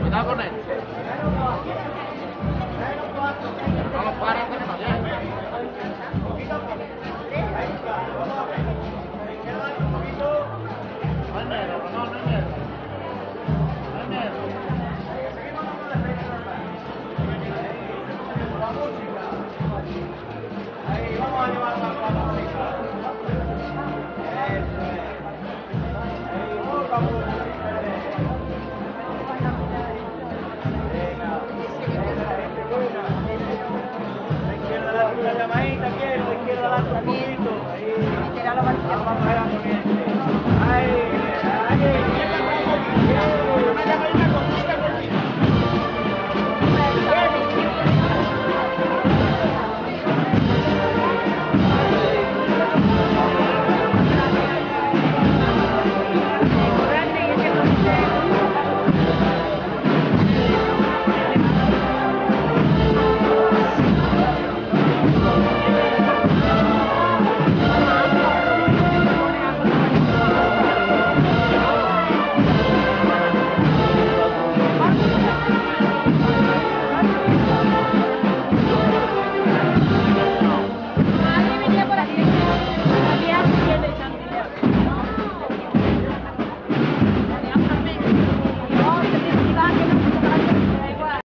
Madonna. maíz también, izquierda adelante un poquito. Ahí. Y tirar la manilla. Vamos a ver a